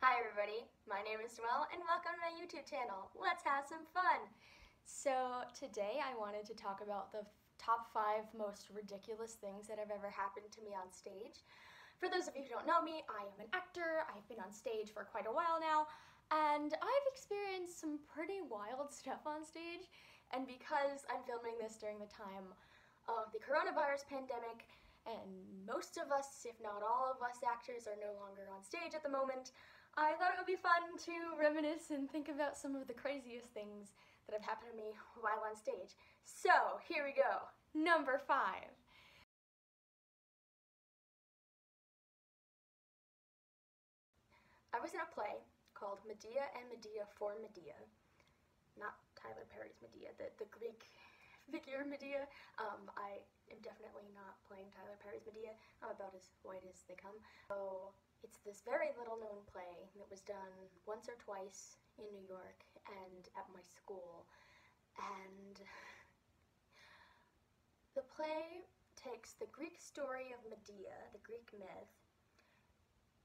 Hi everybody, my name is Noelle and welcome to my YouTube channel. Let's have some fun! So today I wanted to talk about the top five most ridiculous things that have ever happened to me on stage. For those of you who don't know me, I am an actor, I've been on stage for quite a while now, and I've experienced some pretty wild stuff on stage, and because I'm filming this during the time of the coronavirus pandemic, and most of us, if not all of us actors, are no longer on stage at the moment, I thought it would be fun to reminisce and think about some of the craziest things that have happened to me while on stage. So, here we go. Number five. I was in a play called Medea and Medea for Medea. Not Tyler Perry's Medea, the, the Greek figure Medea. Um, I am definitely not playing Tyler Perry's Medea. I'm about as white as they come. So it's this very little known play that was done once or twice in New York and at my school. And the play takes the Greek story of Medea, the Greek myth,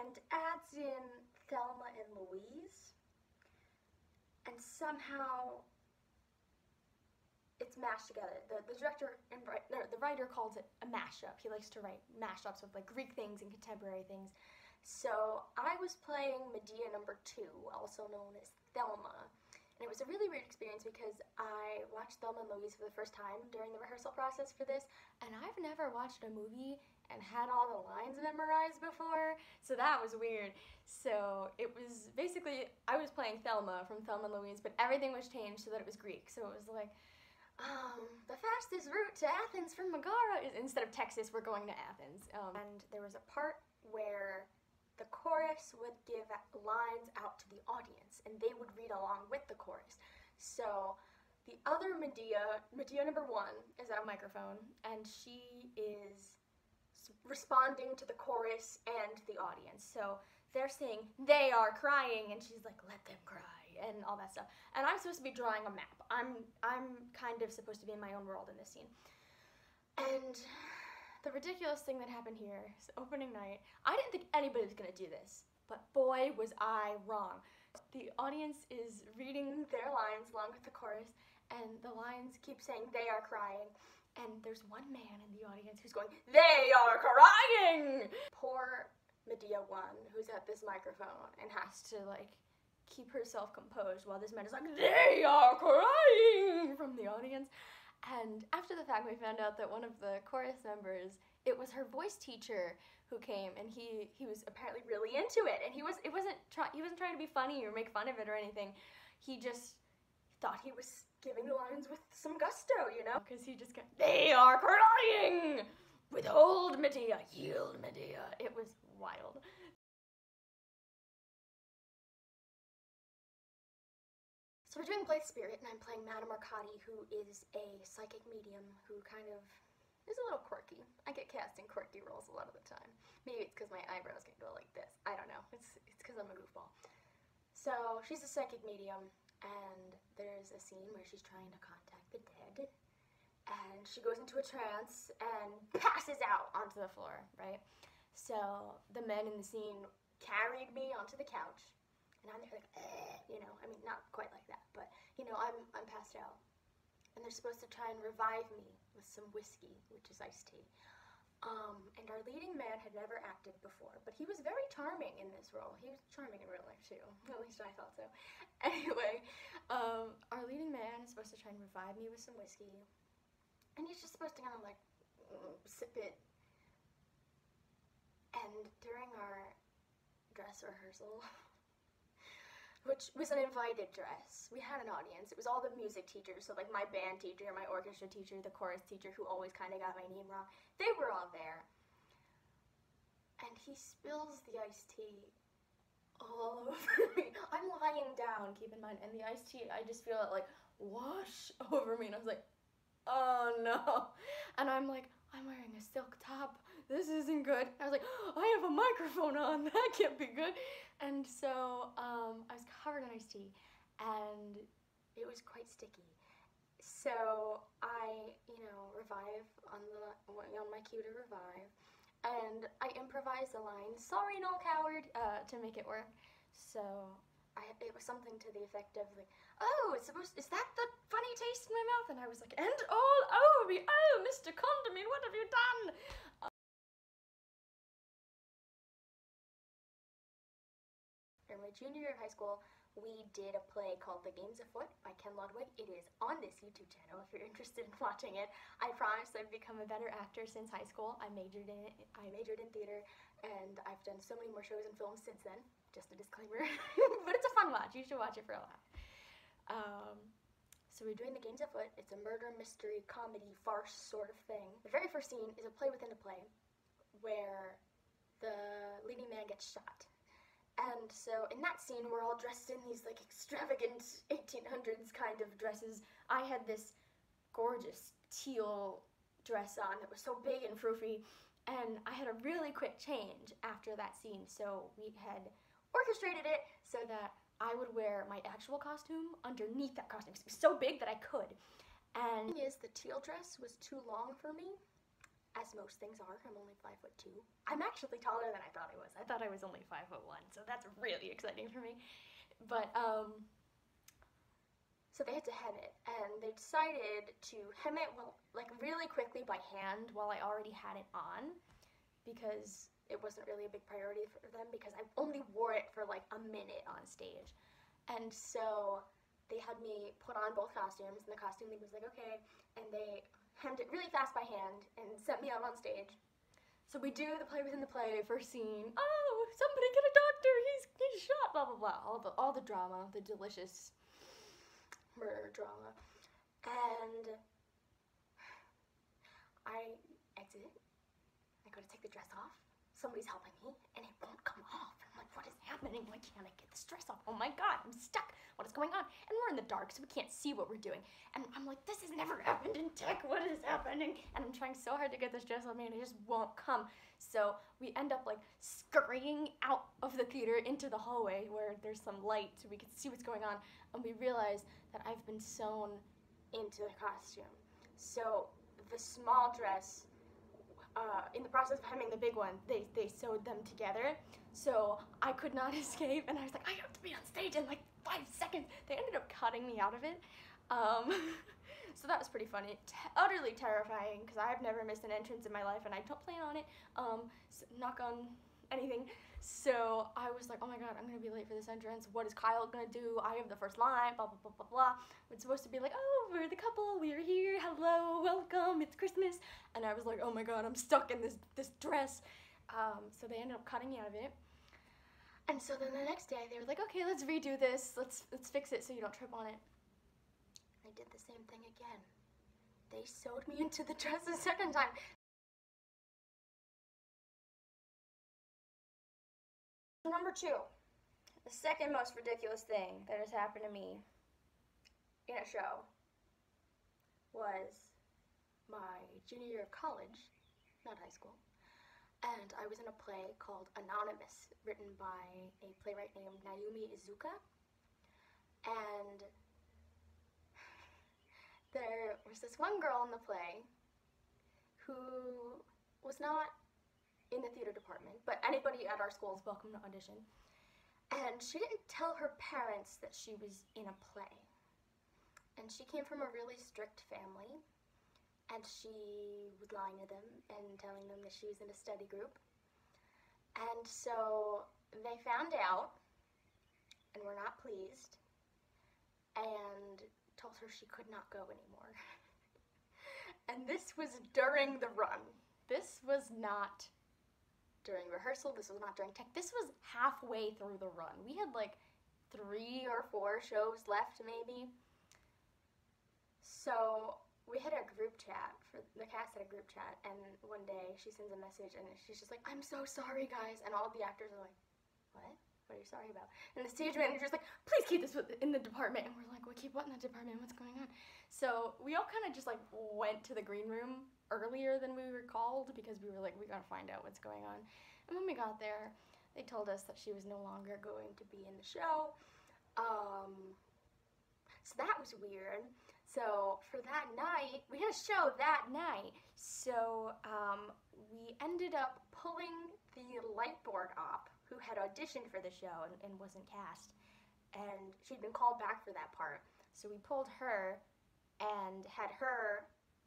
and adds in Thelma and Louise. And somehow it's mashed together. The, the director and the writer calls it a mashup. He likes to write mashups of like Greek things and contemporary things. So I was playing Medea number two, also known as Thelma. And it was a really weird experience because I watched Thelma Louise for the first time during the rehearsal process for this, and I've never watched a movie and had all the lines memorized before, so that was weird. So it was basically, I was playing Thelma from Thelma and Louise, but everything was changed so that it was Greek. So it was like, um, the fastest route to Athens from Megara is instead of Texas, we're going to Athens. Um, and there was a part chorus would give lines out to the audience and they would read along with the chorus. So the other Medea, Medea number one, is at a microphone and she is responding to the chorus and the audience. So they're saying, they are crying, and she's like, let them cry, and all that stuff. And I'm supposed to be drawing a map. I'm, I'm kind of supposed to be in my own world in this scene. And the ridiculous thing that happened here is opening night. I didn't think anybody was to do this, but boy, was I wrong. The audience is reading their lines along with the chorus, and the lines keep saying, they are crying. And there's one man in the audience who's going, they are crying! Poor Medea 1, who's at this microphone and has to, like, keep herself composed while this man is like, they are crying! from the audience. And after the fact, we found out that one of the chorus members, it was her voice teacher who came, and he he was apparently really into it, and he was it wasn't try he wasn't trying to be funny or make fun of it or anything. He just thought he was giving the lines with some gusto, you know, because he just got they are crying. Withhold Medea, yield Medea. It was wild. We're doing Blithe Spirit, and I'm playing Madame Arcati, who is a psychic medium who kind of is a little quirky. I get cast in quirky roles a lot of the time. Maybe it's because my eyebrows can go like this. I don't know. It's it's because I'm a goofball. So she's a psychic medium, and there's a scene where she's trying to contact the dead, and she goes into a trance and passes out onto the floor, right? So the men in the scene carried me onto the couch, and I'm there like, you know, I mean, not quite like that, but you know, I'm I'm passed out, and they're supposed to try and revive me with some whiskey, which is iced tea. Um, and our leading man had never acted before, but he was very charming in this role. He was charming in real life too. At least I thought so. Anyway, um, our leading man is supposed to try and revive me with some whiskey, and he's just supposed to kind of like sip it. And during our dress rehearsal, which was an invited dress. We had an audience. It was all the music teachers, so like my band teacher, my orchestra teacher, the chorus teacher who always kind of got my name wrong. They were all there. And he spills the iced tea all over me. I'm lying down, keep in mind, and the iced tea, I just feel it like wash over me, and I was like, oh no. And I'm like, I'm wearing a silk top. This isn't good. I was like, I have a microphone on. That can't be good. And so um, I was covered in iced tea, and it was quite sticky. So I, you know, revive on the on my cue to revive, and I improvised a line, "Sorry, Noël Coward," uh, to make it work. So I, it was something to the effect of like, "Oh, it's supposed is that the funny taste in my mouth?" And I was like, "And all over me, oh, Mr. Condomine, what have you done?" My junior year of high school, we did a play called The Games Afoot by Ken Ludwig. It is on this YouTube channel if you're interested in watching it. I promise I've become a better actor since high school. I majored in. I majored in theater, and I've done so many more shows and films since then. Just a disclaimer, but it's a fun watch. You should watch it for a laugh. Um, so we're doing The Games Afoot. It's a murder mystery comedy farce sort of thing. The very first scene is a play within a play, where the leading man gets shot and so in that scene, we're all dressed in these like extravagant 1800s kind of dresses. I had this gorgeous teal dress on that was so big and froofy, and I had a really quick change after that scene. So we had orchestrated it so that I would wear my actual costume underneath that costume. It was so big that I could. And is, the teal dress was too long for me as most things are. I'm only five foot two. I'm actually taller than I thought I was. I thought I was only five foot one, so that's really exciting for me. But um, so they had to hem it, and they decided to hem it well, like really quickly by hand while I already had it on, because it wasn't really a big priority for them because I only wore it for like a minute on stage, and so they had me put on both costumes, and the costume lead was like, okay, and they hemmed it really fast by hand and sent me out on stage. So we do the play within the play, first scene. Oh, somebody get a doctor! He's he's shot. Blah blah blah. All the all the drama, the delicious murder drama, and I exit. I go to take the dress off. Somebody's helping me, and it won't come off. What is happening? Why can't I get this dress off? Oh my god, I'm stuck. What is going on? And we're in the dark, so we can't see what we're doing. And I'm like, this has never happened in tech. What is happening? And I'm trying so hard to get this dress off me, and it just won't come. So we end up like scurrying out of the theater into the hallway where there's some light so we can see what's going on. And we realize that I've been sewn into the costume. So the small dress uh, in the process of hemming the big one, they, they sewed them together. So I could not escape, and I was like, I have to be on stage in like five seconds. They ended up cutting me out of it. Um, so that was pretty funny. T- utterly terrifying, because I've never missed an entrance in my life, and I don't plan on it. Um, so knock on anything. So I was like, oh my god, I'm gonna be late for this entrance. What is Kyle gonna do? I have the first line, blah, blah, blah, blah, blah. It's supposed to be like, oh, we're the couple, we're here, hello, welcome, it's Christmas. And I was like, oh my god, I'm stuck in this, this dress. Um, so they ended up cutting me out of it. And so then the next day they were like, okay, let's redo this. Let's let's fix it so you don't trip on it. I did the same thing again. They sewed me into the dress a second time. Number two, the second most ridiculous thing that has happened to me in a show was my junior year of college, not high school, and I was in a play called Anonymous, written by a playwright named Naomi Iizuka. And there was this one girl in the play who was not in the theater department, but anybody at our school is welcome to audition. And she didn't tell her parents that she was in a play. And she came from a really strict family, and she was lying to them and telling them that she was in a study group. And so they found out and were not pleased and told her she could not go anymore. and this was during the run. This was not during rehearsal. This was not during tech. This was halfway through the run. We had like three or four shows left, maybe. So we had a group chat for the cast had a group chat, and one day she sends a message, and she's just like, "I'm so sorry, guys," and all the actors are like, "What? What are you sorry about?" And the stage manager's like, "Please keep this in the department," and we're like, "We keep what in the department? What's going on?" So we all kind of just like went to the green room earlier than we were called because we were like, we gotta find out what's going on. And when we got there, they told us that she was no longer going to be in the show. Um, so that was weird. So for that night, we had a show that night. So um, we ended up pulling the light board up who had auditioned for the show and, and wasn't cast. And she'd been called back for that part. So we pulled her and had her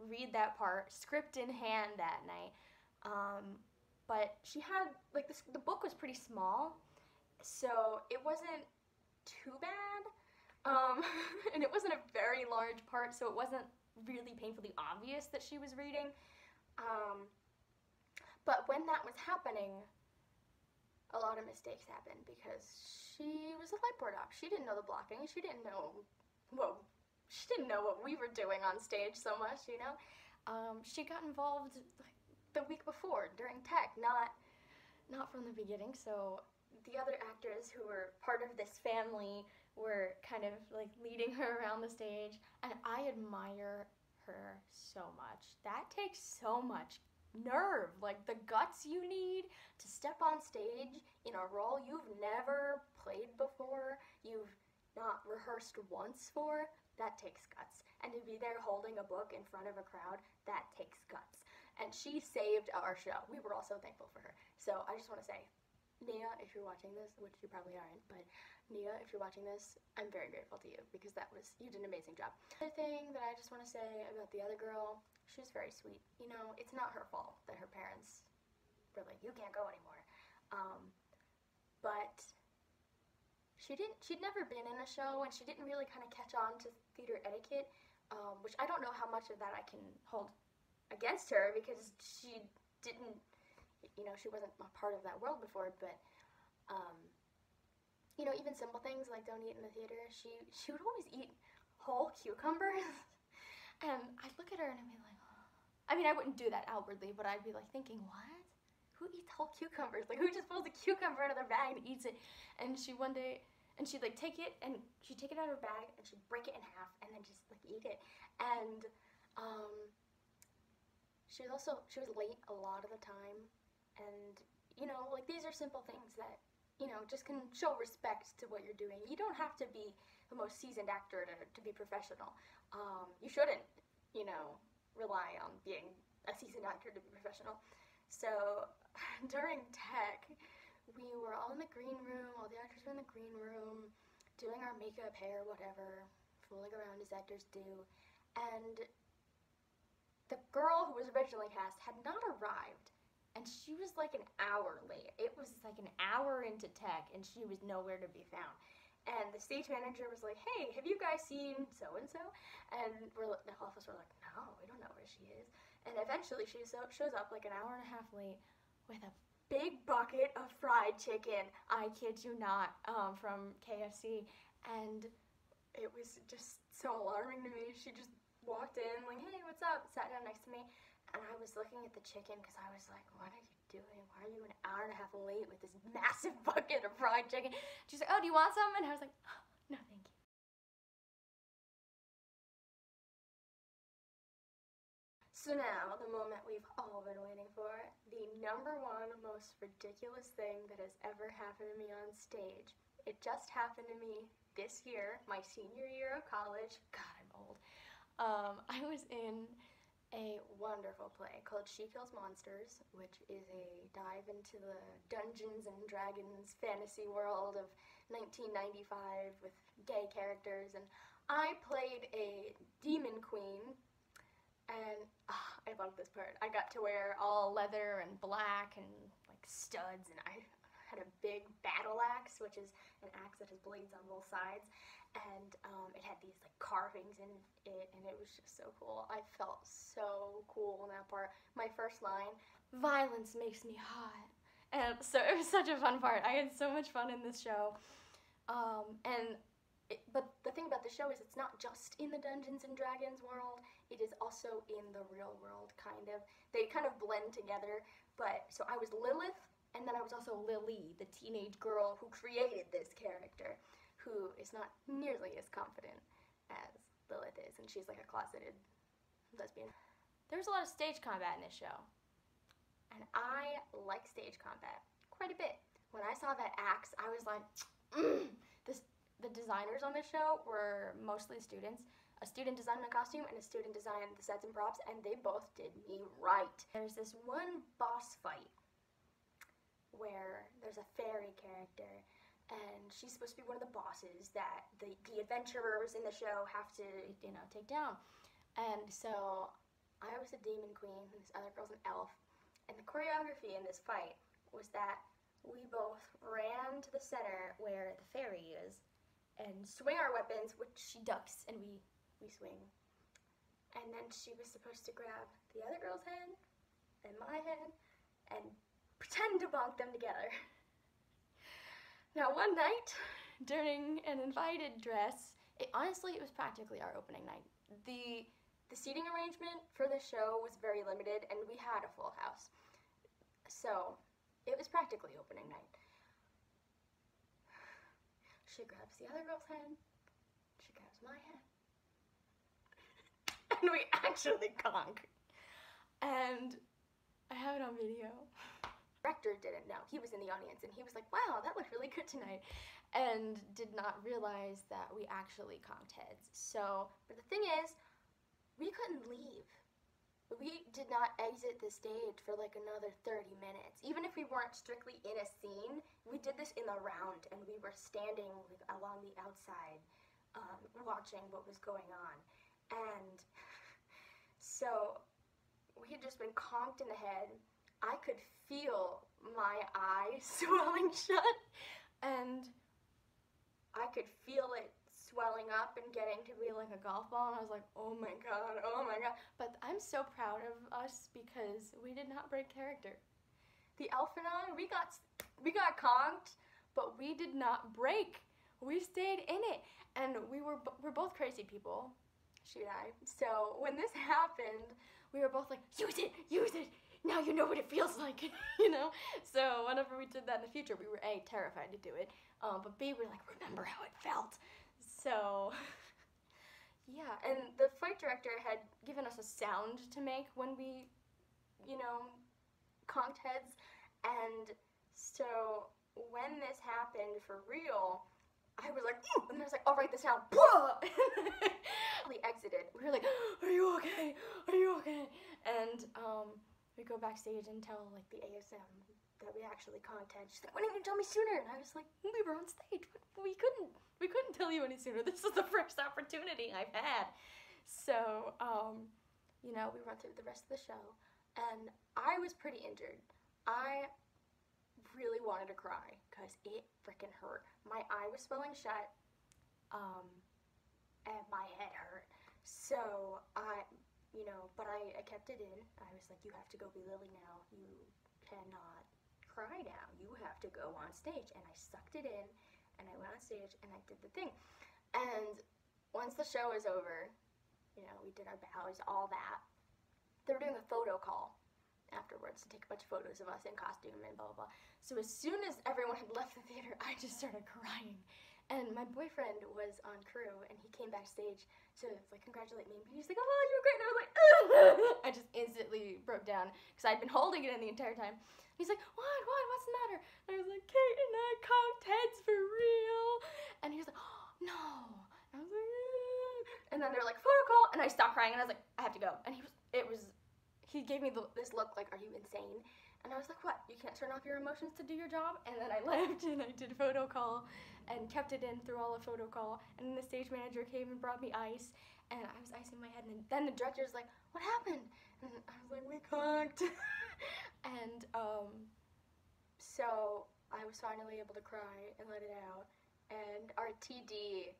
read that part, script in hand that night. Um, but she had, like, this, the book was pretty small, so it wasn't too bad. Um, and it wasn't a very large part, so it wasn't really painfully obvious that she was reading. Um, but when that was happening, a lot of mistakes happened because she was a light board op. She didn't know the blocking. She didn't know, well, she didn't know what we were doing on stage so much, you know. Um, she got involved the week before during tech, not not from the beginning. So the other actors who were part of this family were kind of like leading her around the stage, and I admire her so much. That takes so much nerve, like the guts you need to step on stage in a role you've never played before, you've not rehearsed once for, that takes guts. And to be there holding a book in front of a crowd, that takes guts. And she saved our show. We were all so thankful for her. So I just want to say, Nia, if you're watching this, which you probably aren't, but Nia, if you're watching this, I'm very grateful to you because that was, you did an amazing job. The thing that I just want to say about the other girl, she was very sweet. You know, it's not her fault that her parents were like, you can't go anymore. Um, but she didn't, she'd never been in a show and she didn't really kind of catch on to theater etiquette, um, which I don't know how much of that I can hold against her because she didn't you know, she wasn't a part of that world before, but, um, you know, even simple things like don't eat in the theater, she, she would always eat whole cucumbers. and I'd look at her and I'd be like. I mean, I wouldn't do that outwardly, but I'd be like thinking, what? Who eats whole cucumbers? Like, who just pulls a cucumber out of their bag and eats it? And she one day, and she'd like take it and she'd take it out of her bag and she'd break it in half and then just like eat it. And, um, she was also, she was late a lot of the time and, you know, like these are simple things that, you know, just can show respect to what you're doing. You don't have to be the most seasoned actor to, to be professional. Um, you shouldn't, you know, rely on being a seasoned actor to be professional. So during tech, we were all in the green room, all the actors were in the green room, doing our makeup, hair, whatever, fooling around as actors do. And the girl who was originally cast had not arrived and she was like an hour late. It was like an hour into tech, and she was nowhere to be found. And the stage manager was like, "Hey, have you guys seen so and so?" And we're the all of us were like, "No, we don't know where she is." And eventually, she so, shows up like an hour and a half late with a big bucket of fried chicken. I kid you not, um, from KFC, and it was just so alarming to me. She just walked in like, "Hey, what's up?" Sat down next to me and I was looking at the chicken because I was like, what are you doing? Why are you an hour and a half late with this massive bucket of fried chicken? She's like, oh, do you want some? And I was like, oh, no, thank you. So now, the moment we've all been waiting for, number one most ridiculous thing that has ever happened to me on stage. It just happened to me this year, my senior year of college. God, I'm old. Um, I was in a wonderful play called She Kills Monsters, which is a dive into the Dungeons and Dragons fantasy world of 1995 with gay characters. And I played a demon queen, and oh, I love this part. I got to wear all leather and black and like studs, and I had a big battle axe, which is an axe that has blades on both sides and um, it had these like carvings in it, and it was just so cool. I felt so cool in that part. My first line, "Violence makes me hot," and so it was such a fun part. I had so much fun in this show, um, and it, but the thing about the show is it's not just in the Dungeons and Dragons world. It is also in the real world, kind of. They kind of blend together. But so I was Lilith, and then I was also Lily, the teenage girl who created this character who is not nearly as confident as Lilith is, and she's like a closeted lesbian. There's a lot of stage combat in this show, and I like stage combat quite a bit. When I saw that axe, I was like, mm. this. The designers on this show were mostly students. A student designed my costume and a student designed the sets and props, and they both did me right. There's this one boss fight where there's a fairy character, and she's supposed to be one of the bosses that the, the adventurers in the show have to, you know, take down. And so I was a demon queen, and this other girl's an elf. And the choreography in this fight was that we both ran to the center where the fairy is and swing our weapons, which she ducks, and we, we swing. And then she was supposed to grab the other girl's head and my head and pretend to bonk them together. Now, one night during an invited dress, it, honestly, it was practically our opening night. The the seating arrangement for the show was very limited, and we had a full house, so it was practically opening night. She grabs the other girl's head. She grabs my head. and we actually conk. And I have it on video. Director didn't know. He was in the audience and he was like, wow, that looked really good tonight. And did not realize that we actually conked heads. So, but the thing is, we couldn't leave. We did not exit the stage for like another 30 minutes. Even if we weren't strictly in a scene, we did this in the round and we were standing along the outside um, watching what was going on. And so we had just been conked in the head. I could feel my eye swelling shut and I could feel it swelling up and getting to be like a golf ball and I was like, "Oh my god, oh my god." But I'm so proud of us because we did not break character. The elf and I, we got we got conked, but we did not break. We stayed in it and we were we're both crazy people. She and I. So, when this happened, we were both like, use it, use it. Now you know what it feels like, you know. So whenever we did that in the future, we were a terrified to do it, um, but b we were like, remember how it felt. So yeah, and the fight director had given us a sound to make when we, you know, conked heads, and so when this happened for real. I was like, Ooh! and I was like, I'll write the sound. we exited. We were like, Are you okay? Are you okay? And um, we go backstage and tell like the ASM that we actually contacted. She's like, Why didn't you tell me sooner? And I was like, We were on stage, but we couldn't. We couldn't tell you any sooner. This is the first opportunity I've had. So, um, you know, we went through the rest of the show, and I was pretty injured. I really wanted to cry because it freaking hurt. My eye was swelling shut, um, and my head hurt. So I, you know, but I, I kept it in. I was like, you have to go be Lily now. You cannot cry now. You have to go on stage. And I sucked it in, and I went on stage, and I did the thing. And once the show was over, you know, we did our bows, all that. They were doing a photo call afterwards to take a bunch of photos of us in costume and blah blah blah. So as soon as everyone had left the theater, I just started crying. And my boyfriend was on crew, and he came backstage to like congratulate me. He was like, "Oh, you were great!" And I was like, Ugh! I just broke down because I'd been holding it in the entire time. He's like, "What? What? What's the matter?" And I was like, "Kate and I conked heads for real." And he was like, oh, "No." And I was like, Ugh. and then they're like, "Photo call," and I stopped crying, and I was like, "I have to go." And he was, it was, he gave me the, this look like, "Are you insane?" And I was like, "What? You can't turn off your emotions to do your job?" And then I left, and I did photo call and kept it in through all the photo call. And then the stage manager came and brought me ice, and I was icing my head. And then the director's like, "What happened?" And I was like, "We conked." and um, so I was finally able to cry and let it out. And our TD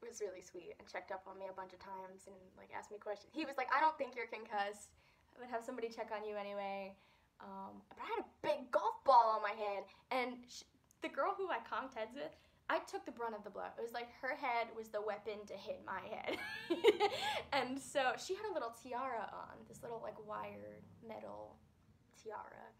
was really sweet and checked up on me a bunch of times and like asked me questions. He was like, "I don't think you're concussed. I would have somebody check on you anyway." Um, but I had a big golf ball on my head, and sh- the girl who I conked heads with, I took the brunt of the blow. It was like her head was the weapon to hit my head. and so she had a little tiara on, this little like wire metal tiara.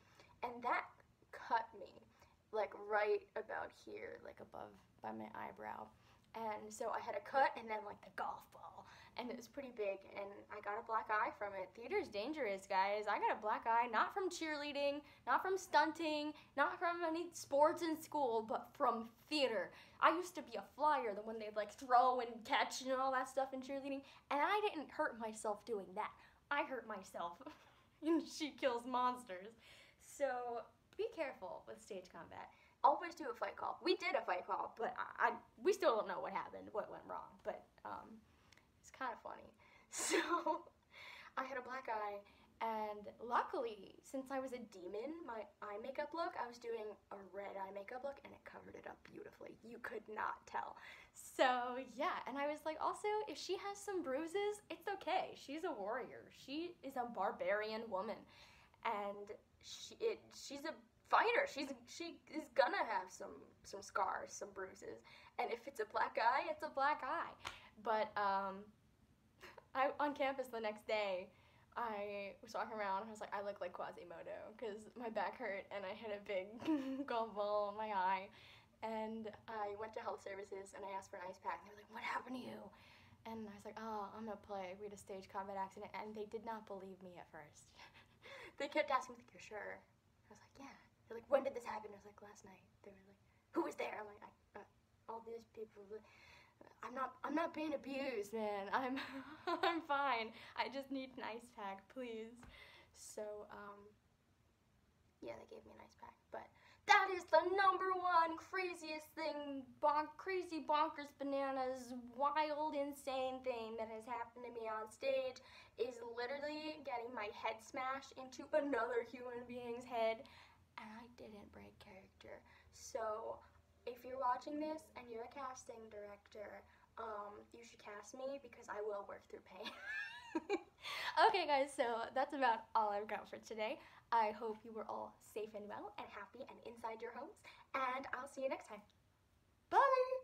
And that cut me like right about here, like above by my eyebrow. And so I had a cut and then like the golf ball. And it was pretty big and I got a black eye from it. Theater's dangerous, guys. I got a black eye not from cheerleading, not from stunting, not from any sports in school, but from theater. I used to be a flyer, the one they'd like throw and catch and all that stuff in cheerleading, and I didn't hurt myself doing that. I hurt myself. and she kills monsters. So be careful with stage combat. Always do a fight call. We did a fight call, but I, I we still don't know what happened, what went wrong. But um, kind of funny. So I had a black eye, and luckily, since I was a demon, my eye makeup look, I was doing a red eye makeup look, and it covered it up beautifully. You could not tell. So yeah, and I was like, also, if she has some bruises, it's okay. She's a warrior. She is a barbarian woman, and she it she's a fighter. She's she is gonna have some some scars, some bruises, and if it's a black eye, it's a black eye. But um, I on campus the next day. I was walking around and I was like, I look like Quasimodo because my back hurt and I had a big golf in my eye. And I went to health services and I asked for an ice pack. And they were like, "What happened to you?" And I was like, "Oh, I'm gonna play. We had a stage combat accident," and they did not believe me at first. they kept asking me, like, "You're sure?" I was like, "Yeah." They're like, "When did this happen?" I was like, "Last night." They were like, "Who was there?" I'm like, uh, "All these people." I'm not. I'm not being abused, man. I'm. I'm fine. I just need an ice pack, please. So, um. Yeah, they gave me an ice pack, but that is the number one craziest thing, bonk, crazy bonkers bananas, wild, insane thing that has happened to me on stage is literally getting my head smashed into another human being's head, and I didn't break character. So if you're watching this and you're a casting director, um, you should cast me because I will work through pain. okay, guys, so that's about all I've got for today. I hope you were all safe and well and happy and inside your homes, and I'll see you next time. Bye!